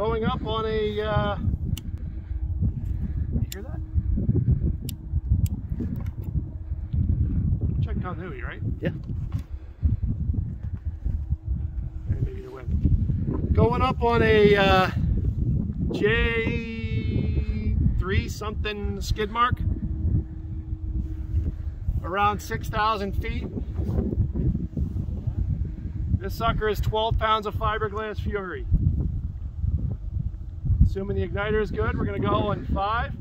Going up on a, uh, you hear that? Check continuity, right? Yeah. And maybe the wind. Going up on a uh, J3 something Skidmark. Around 6,000 feet. This sucker is 12 pounds of fiberglass Fury. Assuming the igniter is good, we're gonna go in five,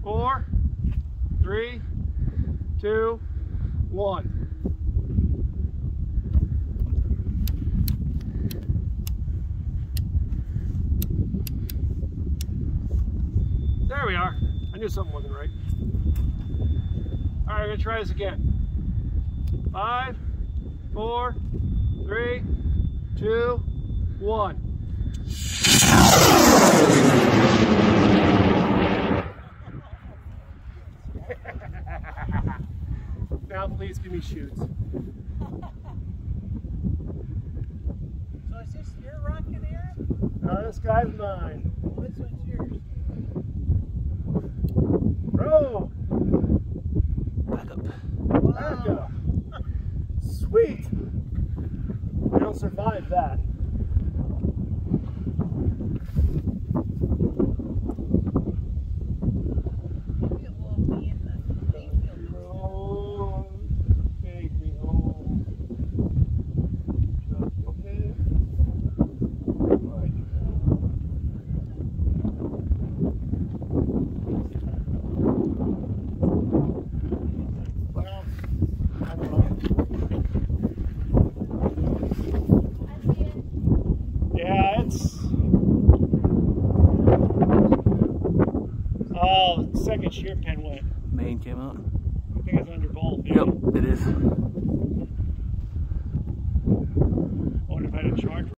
four, three, two, one. There we are. I knew something wasn't right. All right, we're gonna try this again. Five, four, three, two, one. now please give me chutes. So is this your rocket air? Now this guy's mine. Which one's yours? Bro, Back up. back up. Sweet. We don't survive that. It will be in the hayfield. Oh, take me home. Just a bit. Right. Well, I don't know. Yeah, it's. Oh, second shear pin went. Main came out. I think it's under bolt. Yep, it is.